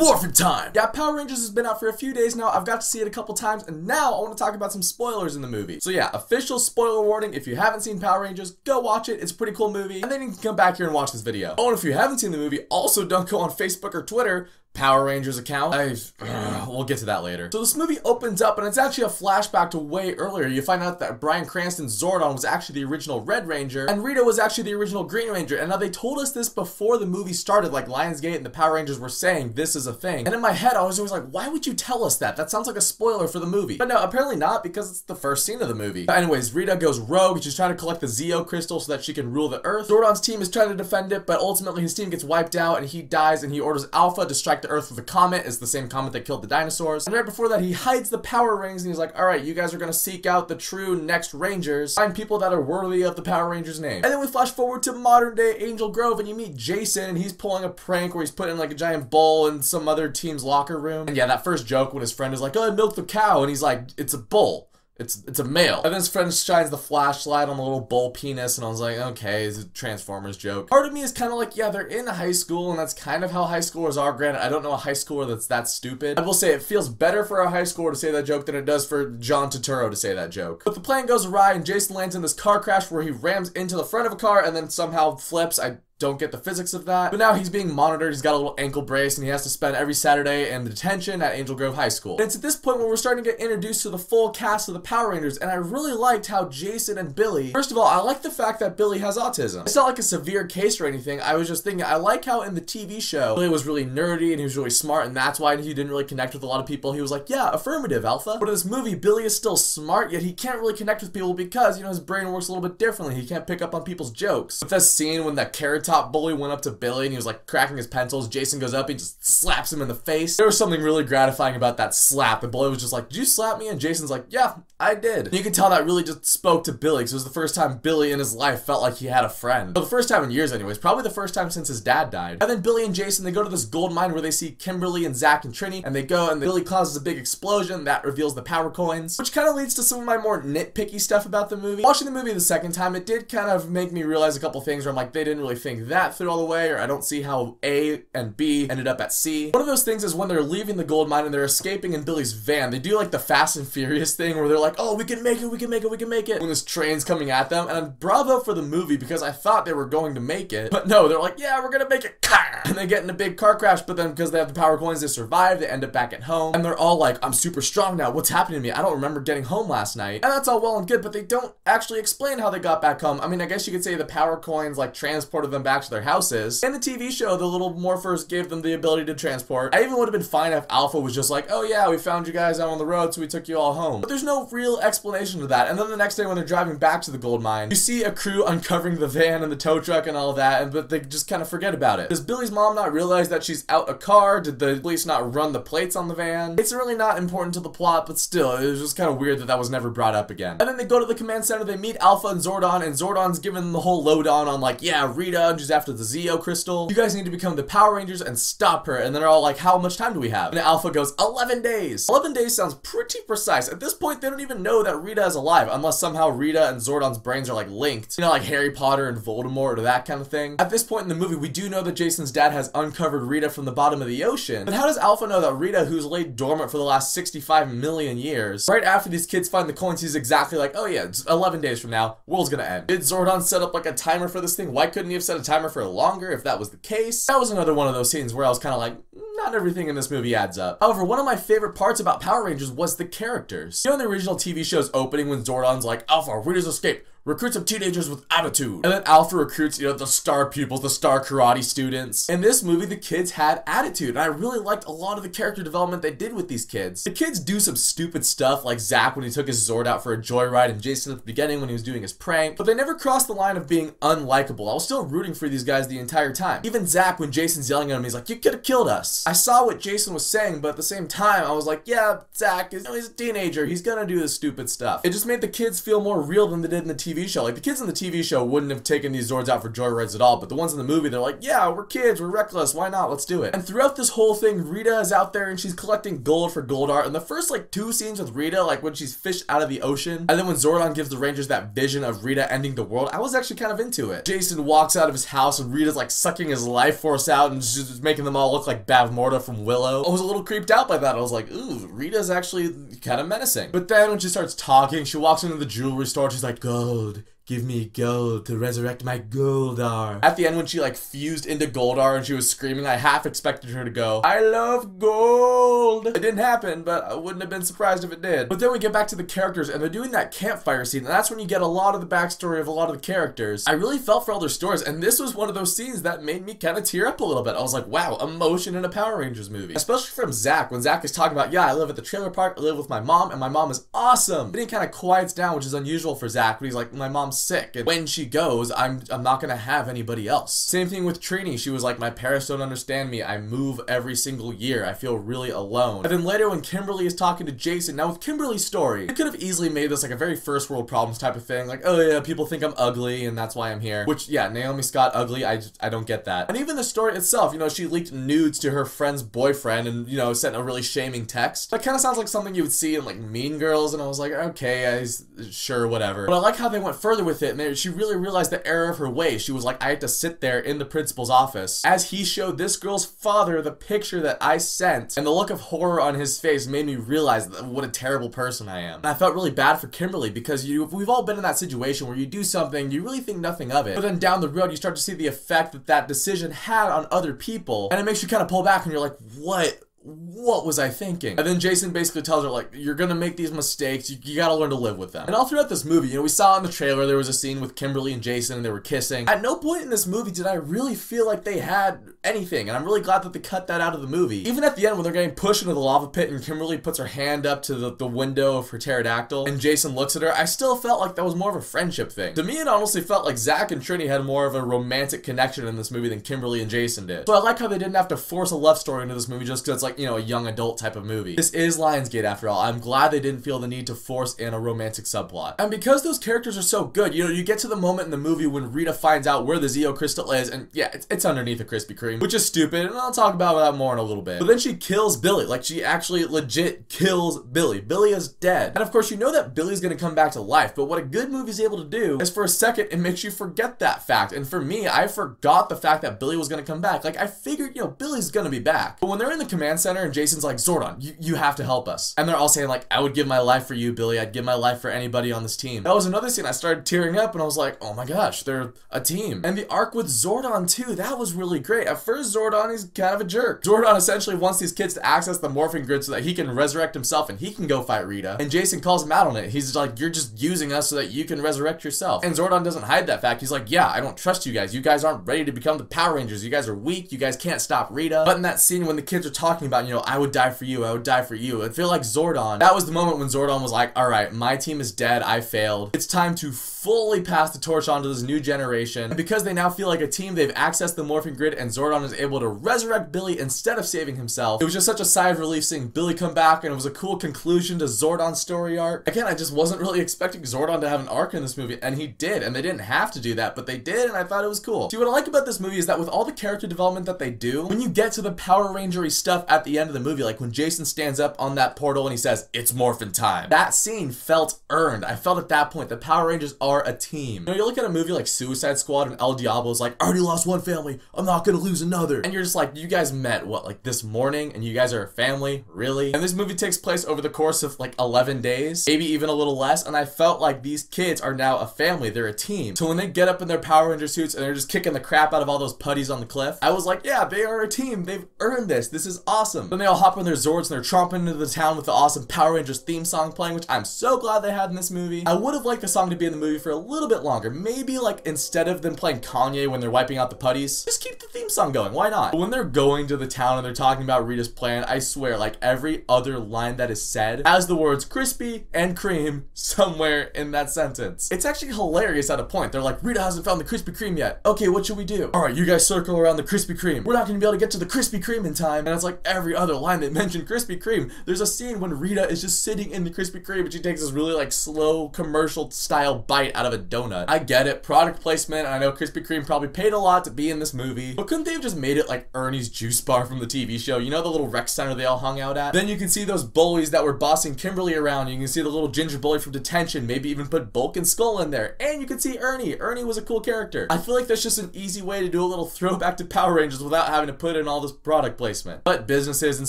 morphin time! Yeah, Power Rangers has been out for a few days now. I've got to see it a couple times, and now I want to talk about some spoilers in the movie. So yeah, official spoiler warning, if you haven't seen Power Rangers, go watch it. It's a pretty cool movie, and then you can come back here and watch this video. Oh, and if you haven't seen the movie, also don't go on Facebook or Twitter Power Rangers account. I, uh, we'll get to that later. So this movie opens up and it's actually a flashback to way earlier. You find out that Bryan Cranston's Zordon was actually the original Red Ranger and Rita was actually the original Green Ranger. And now they told us this before the movie started, like Lionsgate and the Power Rangers were saying this is a thing. And in my head, I was always like, why would you tell us that? That sounds like a spoiler for the movie. But no, apparently not because it's the first scene of the movie. But anyways, Rita goes rogue. She's trying to collect the Zeo crystal so that she can rule the Earth. Zordon's team is trying to defend it, but ultimately his team gets wiped out and he dies and he orders Alpha to strike the Earth with a comet is the same comet that killed the dinosaurs. And right before that, he hides the power rings and he's like, all right, you guys are going to seek out the true next Rangers, find people that are worthy of the Power Rangers name. And then we flash forward to modern day Angel Grove and you meet Jason and he's pulling a prank where he's putting like a giant bowl in some other team's locker room. And yeah, that first joke when his friend is like, oh, I milked the cow. And he's like, it's a bull. It's it's a male. And his friend shines the flashlight on the little bull penis, and I was like, okay, it's a Transformers joke. Part of me is kind of like, yeah, they're in high school, and that's kind of how high schoolers are. Granted, I don't know a high schooler that's that stupid. I will say it feels better for a high schooler to say that joke than it does for John Turturro to say that joke. But the plan goes awry, and Jason lands in this car crash where he rams into the front of a car and then somehow flips. I don't get the physics of that. But now he's being monitored. He's got a little ankle brace and he has to spend every Saturday in detention at Angel Grove High School. And it's at this point where we're starting to get introduced to the full cast of the Power Rangers and I really liked how Jason and Billy, first of all, I like the fact that Billy has autism. It's not like a severe case or anything. I was just thinking, I like how in the TV show, Billy was really nerdy and he was really smart and that's why he didn't really connect with a lot of people. He was like, yeah, affirmative, Alpha. But in this movie, Billy is still smart, yet he can't really connect with people because, you know, his brain works a little bit differently. He can't pick up on people's jokes. With that scene when that Carrot Top bully went up to Billy and he was like cracking his pencils. Jason goes up, he just slaps him in the face. There was something really gratifying about that slap. And Billy was just like, Did you slap me? And Jason's like, Yeah, I did. And you can tell that really just spoke to Billy because it was the first time Billy in his life felt like he had a friend. The first time in years, anyways. Probably the first time since his dad died. And then Billy and Jason, they go to this gold mine where they see Kimberly and Zach and Trini. And they go and Billy causes a big explosion that reveals the power coins, which kind of leads to some of my more nitpicky stuff about the movie. Watching the movie the second time, it did kind of make me realize a couple things where I'm like, they didn't really think that through all the way, or I don't see how A and B ended up at C. One of those things is when they're leaving the gold mine and they're escaping in Billy's van, they do like the Fast and Furious thing where they're like, oh, we can make it, we can make it, we can make it. When this train's coming at them, and I'm bravo for the movie because I thought they were going to make it. But no, they're like, yeah, we're gonna make it. And they get in a big car crash, but then because they have the power coins, they survive, they end up back at home. And they're all like, I'm super strong now. What's happening to me? I don't remember getting home last night. And that's all well and good, but they don't actually explain how they got back home. I mean, I guess you could say the power coins like transported them back to their houses. In the TV show, the little morphers gave them the ability to transport. I even would have been fine if Alpha was just like, oh yeah, we found you guys out on the road, so we took you all home. But there's no real explanation to that. And then the next day when they're driving back to the gold mine, you see a crew uncovering the van and the tow truck and all that, and but they just kind of forget about it. Does Billy's mom not realize that she's out a car? Did the police not run the plates on the van? It's really not important to the plot, but still, it was just kind of weird that that was never brought up again. And then they go to the command center, they meet Alpha and Zordon, and Zordon's giving them the whole lowdown on like, yeah, Rita, she's after the Zeo crystal. You guys need to become the Power Rangers and stop her. And they're all like, how much time do we have? And Alpha goes, 11 days. 11 days sounds pretty precise. At this point, they don't even know that Rita is alive, unless somehow Rita and Zordon's brains are like linked. You know, like Harry Potter and Voldemort or that kind of thing. At this point in the movie, we do know that Jason's dad has uncovered Rita from the bottom of the ocean. But how does Alpha know that Rita, who's laid dormant for the last 65 million years, right after these kids find the coins, he's exactly like, oh yeah, 11 days from now, world's gonna end. Did Zordon set up like a timer for this thing? Why couldn't he have set a timer for longer if that was the case? That was another one of those scenes where I was kind of like, not everything in this movie adds up. However, one of my favorite parts about Power Rangers was the characters. You know in the original TV show's opening when Zordon's like, Alpha, Rita's escape, recruit some teenagers with attitude. And then Alpha recruits, you know, the star pupils, the star karate students. In this movie, the kids had attitude, and I really liked a lot of the character development they did with these kids. The kids do some stupid stuff, like Zach when he took his Zord out for a joyride, and Jason at the beginning when he was doing his prank, but they never crossed the line of being unlikable. I was still rooting for these guys the entire time. Even Zach, when Jason's yelling at him, he's like, you could have killed us. I saw what Jason was saying, but at the same time, I was like, yeah, Zach, is, you know, he's a teenager, he's gonna do this stupid stuff. It just made the kids feel more real than they did in the TV TV show. Like the kids in the TV show wouldn't have taken these Zords out for joyrides at all, but the ones in the movie, they're like, yeah, we're kids, we're reckless, why not? Let's do it. And throughout this whole thing, Rita is out there and she's collecting gold for Goldar. And the first like two scenes with Rita, like when she's fished out of the ocean, and then when Zordon gives the Rangers that vision of Rita ending the world, I was actually kind of into it. Jason walks out of his house and Rita's like sucking his life force out and just making them all look like Bavmorda from Willow. I was a little creeped out by that. I was like, ooh, Rita's actually kind of menacing. But then when she starts talking, she walks into the jewelry store. She's like, gold, Give me gold to resurrect my Goldar. At the end, when she like fused into Goldar and she was screaming, I half expected her to go, I love gold. It didn't happen, but I wouldn't have been surprised if it did. But then we get back to the characters and they're doing that campfire scene, and that's when you get a lot of the backstory of a lot of the characters. I really felt for all their stories, and this was one of those scenes that made me kind of tear up a little bit. I was like, wow, emotion in a Power Rangers movie. Especially from Zach, when Zach is talking about, yeah, I live at the trailer park, I live with my mom, and my mom is awesome. But he kind of quiets down, which is unusual for Zach, but he's like, my mom's sick. And when she goes, I'm I'm not gonna have anybody else. Same thing with Trini. She was like, my parents don't understand me. I move every single year. I feel really alone. And then later when Kimberly is talking to Jason, now with Kimberly's story, it could have easily made this like a very first world problems type of thing. Like, oh yeah, people think I'm ugly and that's why I'm here. Which yeah, Naomi Scott ugly. I just, I don't get that. And even the story itself, you know, she leaked nudes to her friend's boyfriend and you know sent a really shaming text. That kind of sounds like something you would see in like Mean Girls, and I was like, okay, I, sure, whatever. But I like how they went further with it. And she really realized the error of her ways. She was like, I had to sit there in the principal's office as he showed this girl's father the picture that I sent, and the look of horror on his face made me realize what a terrible person I am. And I felt really bad for Kimberly because you we've all been in that situation where you do something, you really think nothing of it, but then down the road you start to see the effect that that decision had on other people, and it makes you kind of pull back and you're like, what? What was I thinking? And then Jason basically tells her, like, you're gonna make these mistakes, you, you, gotta learn to live with them. And all throughout this movie, you know, we saw in the trailer there was a scene with Kimberly and Jason and they were kissing. At no point in this movie did I really feel like they had anything, and I'm really glad that they cut that out of the movie. Even at the end when they're getting pushed into the lava pit and Kimberly puts her hand up to the, the window of her pterodactyl and Jason looks at her, I still felt like that was more of a friendship thing. To me, it honestly felt like Zach and Trini had more of a romantic connection in this movie than Kimberly and Jason did. So I like how they didn't have to force a love story into this movie just because it's like, you know, a young adult type of movie. This is Lionsgate after all. I'm glad they didn't feel the need to force in a romantic subplot. And because those characters are so good, you know, you get to the moment in the movie when Rita finds out where the Zeo crystal is, and yeah, it's, it's underneath a Krispy Kreme, which is stupid, and I'll talk about that more in a little bit. But then she kills Billy. Like, she actually legit kills Billy. Billy is dead. And of course, you know that Billy's gonna come back to life, but what a good movie is able to do is for a second, it makes you forget that fact. And for me, I forgot the fact that Billy was gonna come back. Like, I figured, you know, Billy's gonna be back. But when they're in the command center and Jason's like, Zordon, you, you have to help us. And they're all saying like, I would give my life for you, Billy. I'd give my life for anybody on this team. That was another scene. I started tearing up and I was like, oh my gosh, they're a team. And the arc with Zordon too, that was really great. At first, Zordon is kind of a jerk. Zordon essentially wants these kids to access the morphing grid so that he can resurrect himself and he can go fight Rita. And Jason calls him out on it. He's like, you're just using us so that you can resurrect yourself. And Zordon doesn't hide that fact. He's like, yeah, I don't trust you guys. You guys aren't ready to become the Power Rangers. You guys are weak. You guys can't stop Rita. But in that scene when the kids are talking about, you know, I would die for you, I would die for you, I feel like Zordon, that was the moment when Zordon was like, all right, my team is dead, I failed. It's time to fully pass the torch on to this new generation. And because they now feel like a team, they've accessed the morphing grid and Zordon is able to resurrect Billy instead of saving himself. It was just such a sigh of relief seeing Billy come back and it was a cool conclusion to Zordon's story arc. Again, I just wasn't really expecting Zordon to have an arc in this movie and he did and they didn't have to do that, but they did and I thought it was cool. See, what I like about this movie is that with all the character development that they do, when you get to the Power Rangery stuff at the end of the movie, like when Jason stands up on that portal and he says, it's morphin time, that scene felt earned. I felt at that point the Power Rangers are a team. You know, you look at a movie like Suicide Squad and El Diablo's like, I already lost one family, I'm not gonna lose another. And you're just like, you guys met, what, like this morning? And you guys are a family? Really? And this movie takes place over the course of like 11 days, maybe even a little less. And I felt like these kids are now a family, they're a team. So when they get up in their Power Ranger suits and they're just kicking the crap out of all those putties on the cliff, I was like, yeah, they are a team. They've earned this. This is awesome. Then they all hop on their Zords and they're tromping into the town with the awesome Power Rangers theme song playing, which I'm so glad they had in this movie. I would have liked the song to be in the movie for a little bit longer. Maybe like instead of them playing Kanye when they're wiping out the putties, just keep the theme song song going. Why not? But when they're going to the town and they're talking about Rita's plan, I swear, like every other line that is said has the words crispy and cream somewhere in that sentence. It's actually hilarious at a point. They're like, Rita hasn't found the Krispy Kreme yet. Okay, what should we do? All right, you guys circle around the Krispy Kreme. We're not gonna be able to get to the Krispy Kreme in time. And it's like every other line they mention Krispy Kreme. There's a scene when Rita is just sitting in the Krispy Kreme and she takes this really like slow commercial style bite out of a donut. I get it, product placement. I know Krispy Kreme probably paid a lot to be in this movie, but couldn't they have just made it like Ernie's juice bar from the TV show? You know the little rec center they all hung out at? Then you can see those bullies that were bossing Kimberly around. You can see the little ginger bully from detention, maybe even put Bulk and Skull in there. And you can see Ernie. Ernie was a cool character. I feel like that's just an easy way to do a little throwback to Power Rangers without having to put in all this product placement. But businesses and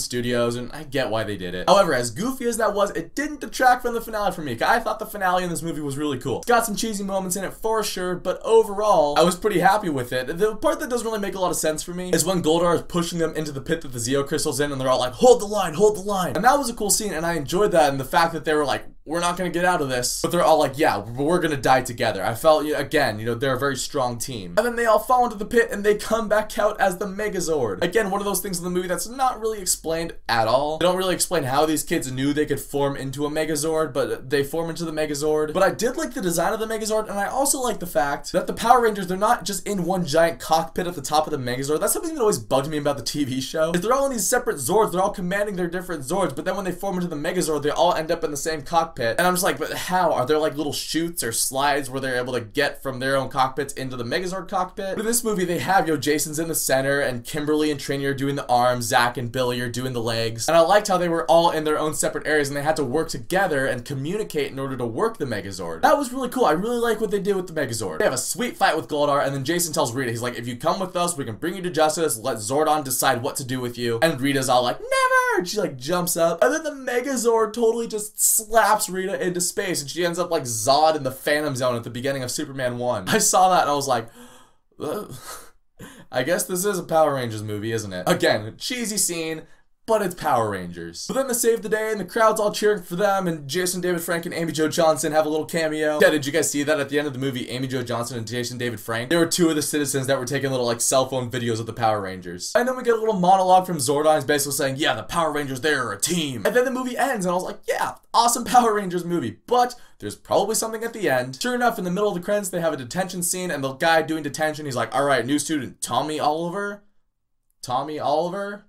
studios, and I get why they did it. However, as goofy as that was, it didn't detract from the finale for me. I thought the finale in this movie was really cool. It's got some cheesy moments in it for sure, but overall, I was pretty happy with it. The part that doesn't really make a lot of sense for me is when Goldar is pushing them into the pit that the Zeo Crystal's in, and they're all like, hold the line, hold the line. And that was a cool scene, and I enjoyed that, and the fact that they were like, we're not gonna get out of this. But they're all like, yeah, we're gonna die together. I felt, again, you know, they're a very strong team. And then they all fall into the pit and they come back out as the Megazord. Again, one of those things in the movie that's not really explained at all. They don't really explain how these kids knew they could form into a Megazord, but they form into the Megazord. But I did like the design of the Megazord, and I also like the fact that the Power Rangers, they're not just in one giant cockpit at the top of the Megazord. That's something that always bugged me about the TV show. Is they're all in these separate Zords, they're all commanding their different Zords, but then when they form into the Megazord, they all end up in the same cockpit. And I'm just like, but how? Are there like little chutes or slides where they're able to get from their own cockpits into the Megazord cockpit? But in this movie, they have, yo, Jason's in the center, and Kimberly and Trini are doing the arms, Zach and Billy are doing the legs. And I liked how they were all in their own separate areas and they had to work together and communicate in order to work the Megazord. That was really cool. I really like what they did with the Megazord. They have a sweet fight with Goldar, and then Jason tells Rita, he's like, if you come with us, we can bring you to justice, let Zordon decide what to do with you. And Rita's all like, never! She like jumps up, and then the Megazord totally just slaps Rita into space, and she ends up like Zod in the Phantom Zone at the beginning of Superman 1. I saw that and I was like, I guess this is a Power Rangers movie, isn't it? Again, cheesy scene, but it's Power Rangers. But then they save the day and the crowd's all cheering for them and Jason David Frank and Amy Jo Johnson have a little cameo. Yeah, did you guys see that at the end of the movie, Amy Jo Johnson and Jason David Frank? They were two of the citizens that were taking little like cell phone videos of the Power Rangers. And then we get a little monologue from Zordon basically saying, yeah, the Power Rangers, they're a team. And then the movie ends and I was like, yeah, awesome Power Rangers movie. But there's probably something at the end. Sure enough, in the middle of the credits, they have a detention scene and the guy doing detention, he's like, all right, new student, Tommy Oliver? Tommy Oliver?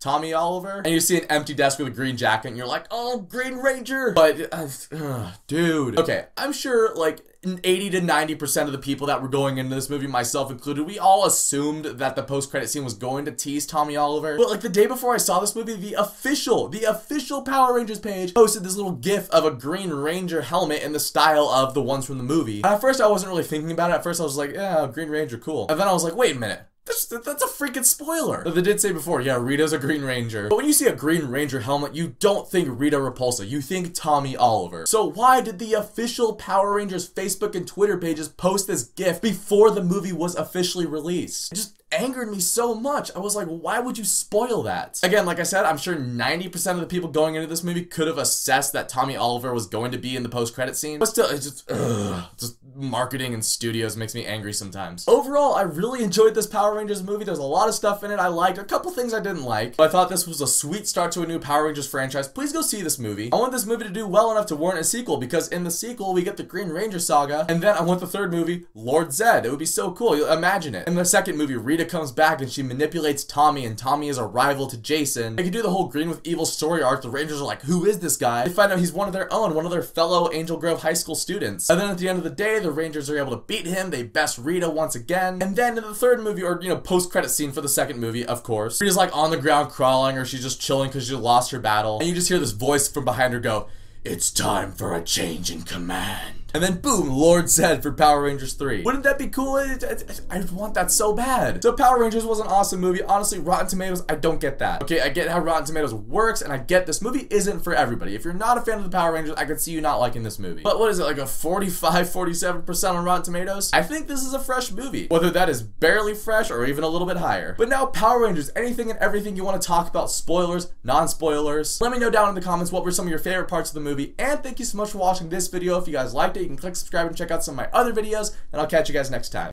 Tommy Oliver, and you see an empty desk with a green jacket, and you're like, oh, Green Ranger. But, uh, dude. Okay, I'm sure, like, 80 to 90% of the people that were going into this movie, myself included, we all assumed that the post-credit scene was going to tease Tommy Oliver. But, like, the day before I saw this movie, the official, the official Power Rangers page posted this little gif of a Green Ranger helmet in the style of the ones from the movie. At first, I wasn't really thinking about it. At first, I was like, yeah, Green Ranger, cool. And then I was like, wait a minute. That's, a freaking spoiler. They did say before, yeah, Rita's a Green Ranger. But when you see a Green Ranger helmet, you don't think Rita Repulsa, you think Tommy Oliver. So why did the official Power Rangers Facebook and Twitter pages post this GIF before the movie was officially released? It just angered me so much. I was like, why would you spoil that? Again, like I said, I'm sure 90% of the people going into this movie could have assessed that Tommy Oliver was going to be in the post-credit scene. But still, it's just, ugh, just marketing and studios makes me angry sometimes. Overall, I really enjoyed this Power Rangers movie. There's a lot of stuff in it I liked. A couple things I didn't like. But I thought this was a sweet start to a new Power Rangers franchise. Please go see this movie. I want this movie to do well enough to warrant a sequel because in the sequel, we get the Green Ranger saga. And then I want the third movie, Lord Zedd. It would be so cool. You'll imagine it. In the second movie, Rita comes back and she manipulates Tommy and Tommy is a rival to Jason. They could do the whole Green with Evil story arc. The Rangers are like, who is this guy? They find out he's one of their own, one of their fellow Angel Grove High School students. And then at the end of the day, the Rangers are able to beat him. They best Rita once again. And then in the third movie, or, you know, post-credit scene for the second movie, of course, Rita's like on the ground crawling or she's just chilling because she lost her battle. And you just hear this voice from behind her go, it's time for a change in command. And then boom, Lord Zedd for Power Rangers 3. Wouldn't that be cool? I, I, I, want that so bad. So Power Rangers was an awesome movie. Honestly, Rotten Tomatoes, I don't get that. Okay, I get how Rotten Tomatoes works, and I get this movie isn't for everybody. If you're not a fan of the Power Rangers, I could see you not liking this movie. But what is it, like a 45, 47% on Rotten Tomatoes? I think this is a fresh movie. Whether that is barely fresh or even a little bit higher. But now Power Rangers, anything and everything you want to talk about, spoilers, non-spoilers. Let me know down in the comments what were some of your favorite parts of the movie, and thank you so much for watching this video. If you guys liked it, you can click subscribe and check out some of my other videos, and I'll catch you guys next time.